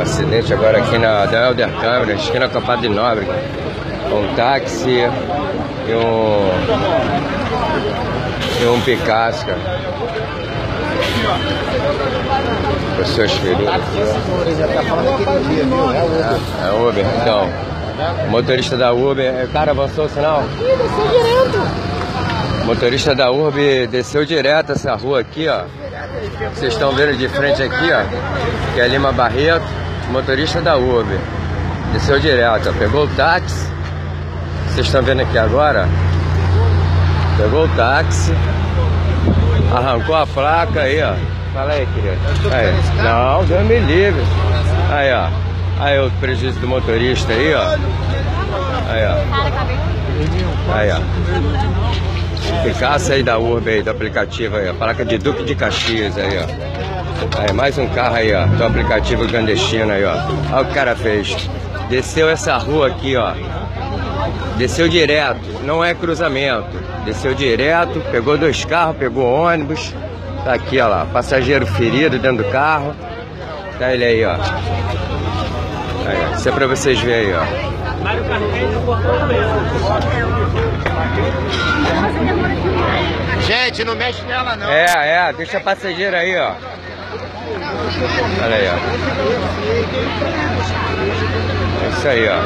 Acidente agora aqui na da Helder Câmara, esquina Campada de Nobre. Um táxi e um. e um Picasso, Pessoas feridas. É, é, Uber, então. O motorista da Uber, o cara avançou o sinal? Ih, você direto. Motorista da Uber desceu direto essa rua aqui, ó. Vocês estão vendo de frente aqui, ó. Que é Lima Barreto, motorista da Uber. Desceu direto, ó. Pegou o táxi. Vocês estão vendo aqui agora? Pegou o táxi. Arrancou a placa aí, ó. Fala aí, querido. Aí. Não, Deus me livre. Aí, ó. Aí o prejuízo do motorista aí, ó. Aí, ó. Aí, ó. Picasso aí da Urb aí, do aplicativo aí, ó. Placa de Duque de Caxias aí, ó. Aí, mais um carro aí, ó. Do aplicativo clandestino aí, ó. Olha o que o cara fez. Desceu essa rua aqui, ó. Desceu direto, não é cruzamento. Desceu direto, pegou dois carros, pegou ônibus. Tá aqui, ó lá. Passageiro ferido dentro do carro. Tá ele aí, ó. Aí, ó. Isso é pra vocês verem aí, ó. Gente, não mexe nela não. É, é, deixa a passageira aí, ó. Olha aí, ó. É isso aí, ó.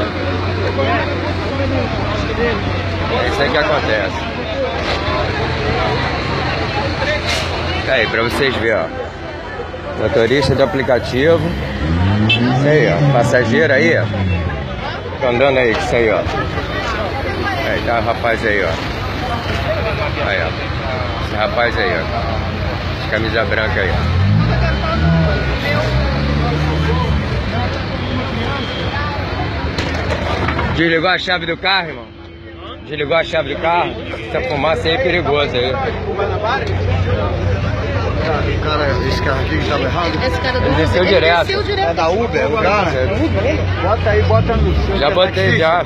É isso aí que acontece. Tá aí, pra vocês verem, ó. Motorista do aplicativo. Isso aí, ó. Passageiro aí, ó. Tá andando aí, isso aí, ó. Aí, tá o rapaz aí, ó. Aí, ó. Esse rapaz aí, ó. Camisa branca aí, ó. Desligou a chave do carro, irmão? Desligou a chave do carro? Essa fumaça aí é perigosa aí. Cara, esse carro aqui que tava errado. Esse cara do Ele Uber, desceu direto. desceu direto. É da Uber, o cara? Bota aí, bota no. Já botei já.